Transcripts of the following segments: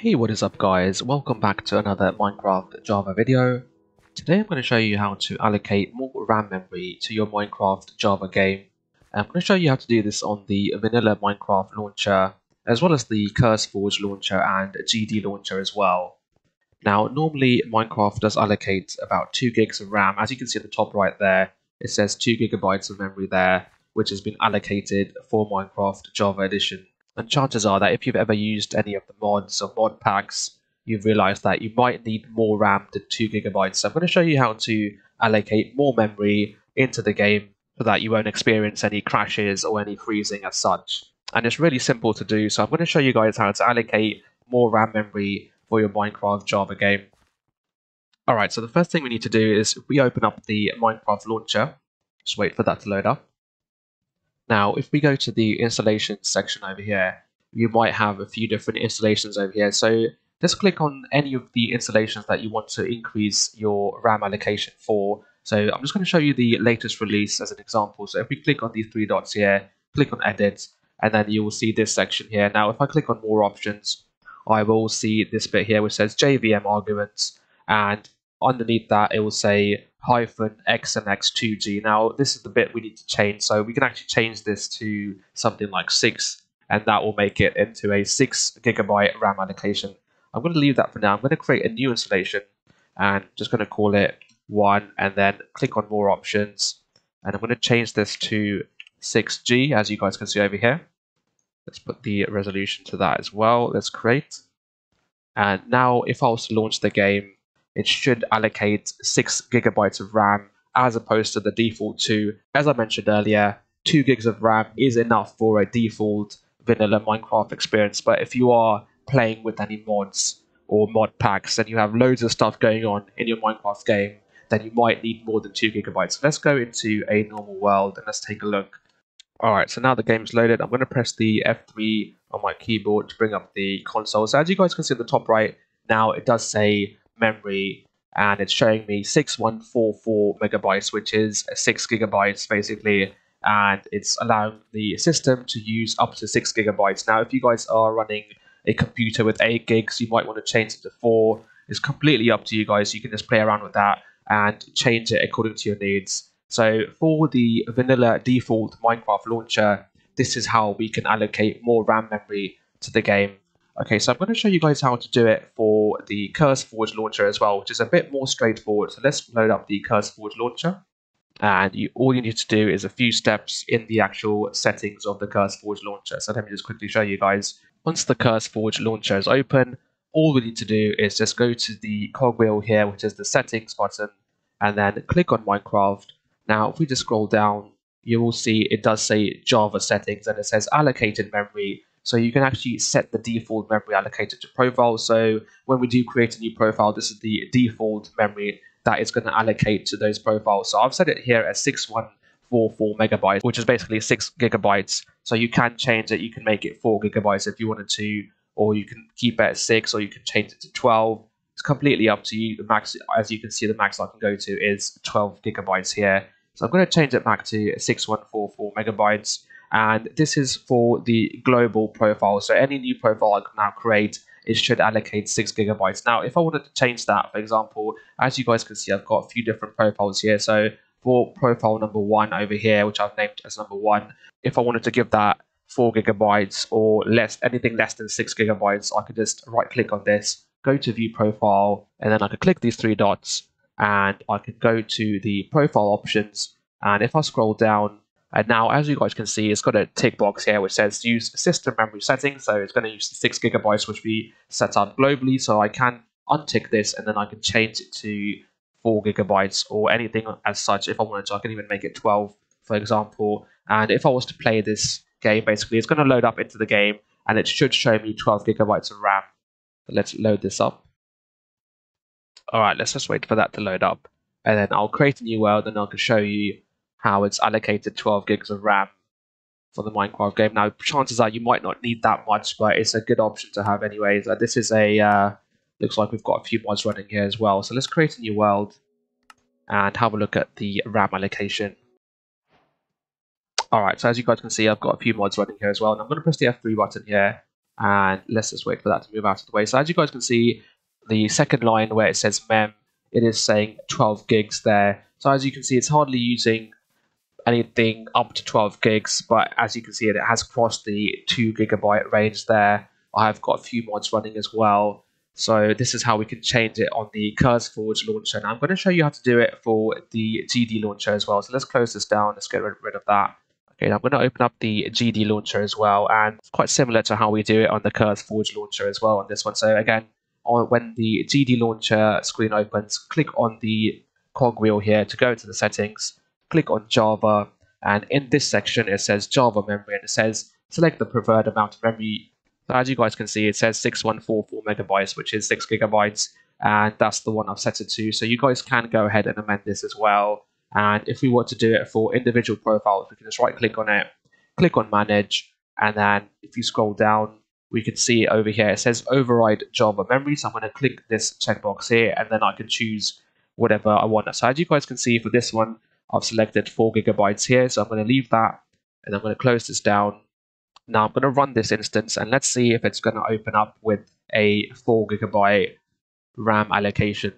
Hey what is up guys, welcome back to another Minecraft Java video. Today I'm going to show you how to allocate more RAM memory to your Minecraft Java game. I'm going to show you how to do this on the vanilla Minecraft launcher as well as the CurseForge launcher and GD launcher as well. Now normally Minecraft does allocate about 2 gigs of RAM, as you can see at the top right there it says 2 gigabytes of memory there which has been allocated for Minecraft Java Edition. And chances are that if you've ever used any of the mods or mod packs, you've realized that you might need more RAM than 2 gigabytes. So I'm going to show you how to allocate more memory into the game so that you won't experience any crashes or any freezing as such. And it's really simple to do. So I'm going to show you guys how to allocate more RAM memory for your Minecraft Java game. Alright, so the first thing we need to do is we open up the Minecraft launcher. Just wait for that to load up. Now, if we go to the installation section over here, you might have a few different installations over here. So just click on any of the installations that you want to increase your RAM allocation for. So I'm just going to show you the latest release as an example. So if we click on these three dots here, click on edit, and then you will see this section here. Now, if I click on more options, I will see this bit here which says JVM arguments, and underneath that it will say hyphen XMX2G. Now, this is the bit we need to change, so we can actually change this to something like 6, and that will make it into a 6 gigabyte RAM allocation. I'm going to leave that for now. I'm going to create a new installation, and just going to call it 1, and then click on more options, and I'm going to change this to 6G, as you guys can see over here. Let's put the resolution to that as well. Let's create. And now, if I was to launch the game, it should allocate 6 gigabytes of RAM as opposed to the default 2. As I mentioned earlier, 2 gigs of RAM is enough for a default vanilla Minecraft experience, but if you are playing with any mods or mod packs and you have loads of stuff going on in your Minecraft game, then you might need more than 2 gigabytes. Let's go into a normal world and let's take a look. Alright, so now the game's loaded. I'm going to press the F3 on my keyboard to bring up the console. So as you guys can see at the top right, now it does say memory and it's showing me 6144 megabytes which is 6 gigabytes basically and it's allowing the system to use up to 6 gigabytes. Now if you guys are running a computer with 8 gigs you might want to change it to 4 it's completely up to you guys. You can just play around with that and change it according to your needs. So for the vanilla default minecraft launcher this is how we can allocate more ram memory to the game Okay, so I'm going to show you guys how to do it for the CurseForge launcher as well, which is a bit more straightforward. So let's load up the CurseForge launcher. And you, all you need to do is a few steps in the actual settings of the CurseForge launcher. So let me just quickly show you guys. Once the CurseForge launcher is open, all we need to do is just go to the cogwheel here, which is the settings button, and then click on Minecraft. Now, if we just scroll down, you will see it does say Java settings and it says allocated memory so you can actually set the default memory allocated to profile. So when we do create a new profile, this is the default memory that is going to allocate to those profiles. So I've set it here as 6144 megabytes, which is basically 6 gigabytes. So you can change it. You can make it 4 gigabytes if you wanted to, or you can keep it at 6, or you can change it to 12. It's completely up to you. The max, as you can see, the max I can go to is 12 gigabytes here. So I'm going to change it back to 6144 megabytes and this is for the global profile. So any new profile I can now create, it should allocate six gigabytes. Now, if I wanted to change that, for example, as you guys can see, I've got a few different profiles here. So for profile number one over here, which I've named as number one, if I wanted to give that four gigabytes or less, anything less than six gigabytes, I could just right click on this, go to view profile, and then I could click these three dots and I could go to the profile options. And if I scroll down, and now, as you guys can see, it's got a tick box here which says use system memory settings. So it's going to use 6 gigabytes which we set up globally. So I can untick this and then I can change it to 4 gigabytes or anything as such if I wanted to. I can even make it 12, for example. And if I was to play this game, basically, it's going to load up into the game and it should show me 12 gigabytes of RAM. Let's load this up. All right, let's just wait for that to load up. And then I'll create a new world and I can show you how it's allocated 12 gigs of RAM for the Minecraft game. Now, chances are you might not need that much, but it's a good option to have anyways. Uh, this is a, uh, looks like we've got a few mods running here as well. So let's create a new world and have a look at the RAM allocation. Alright, so as you guys can see, I've got a few mods running here as well. And I'm going to press the F3 button here and let's just wait for that to move out of the way. So as you guys can see, the second line where it says mem, it is saying 12 gigs there. So as you can see, it's hardly using anything up to 12 gigs, but as you can see, it has crossed the 2 gigabyte range there. I've got a few mods running as well. So this is how we can change it on the CurseForge launcher. And I'm going to show you how to do it for the GD launcher as well. So let's close this down. Let's get rid, of that. Okay, I'm going to open up the GD launcher as well. And it's quite similar to how we do it on the CurseForge launcher as well on this one. So again, on, when the GD launcher screen opens, click on the cogwheel here to go to the settings click on Java, and in this section it says Java memory, and it says select the preferred amount of memory. So as you guys can see, it says 6144 megabytes, which is 6 gigabytes, and that's the one I've set it to. So you guys can go ahead and amend this as well. And if we were to do it for individual profiles, we can just right click on it, click on manage, and then if you scroll down, we can see over here, it says override Java memory. So I'm going to click this checkbox here, and then I can choose whatever I want. So as you guys can see for this one, I've selected 4 gigabytes here, so I'm going to leave that and I'm going to close this down. Now I'm going to run this instance and let's see if it's going to open up with a 4 gigabyte RAM allocation.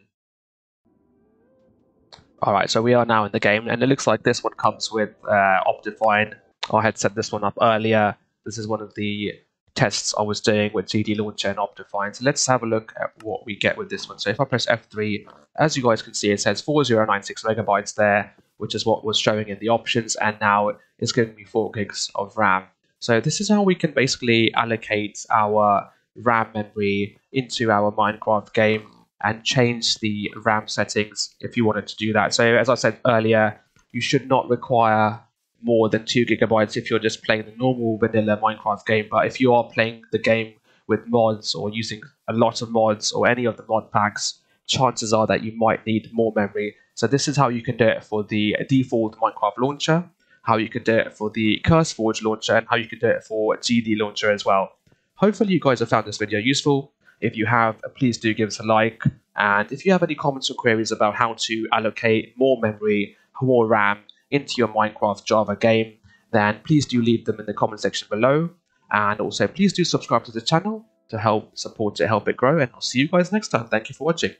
Alright, so we are now in the game and it looks like this one comes with uh, Optifine. I had set this one up earlier. This is one of the tests I was doing with GD Launcher and Optifine. So let's have a look at what we get with this one. So if I press F3, as you guys can see, it says 4096 megabytes there which is what was showing in the options, and now it's giving me 4 gigs of RAM. So this is how we can basically allocate our RAM memory into our Minecraft game and change the RAM settings if you wanted to do that. So as I said earlier, you should not require more than 2 gigabytes if you're just playing the normal vanilla Minecraft game. But if you are playing the game with mods or using a lot of mods or any of the mod packs, chances are that you might need more memory. So this is how you can do it for the default Minecraft launcher, how you can do it for the CurseForge launcher, and how you can do it for GD launcher as well. Hopefully you guys have found this video useful. If you have, please do give us a like. And if you have any comments or queries about how to allocate more memory, more RAM into your Minecraft Java game, then please do leave them in the comment section below. And also please do subscribe to the channel to help support it, help it grow. And I'll see you guys next time. Thank you for watching.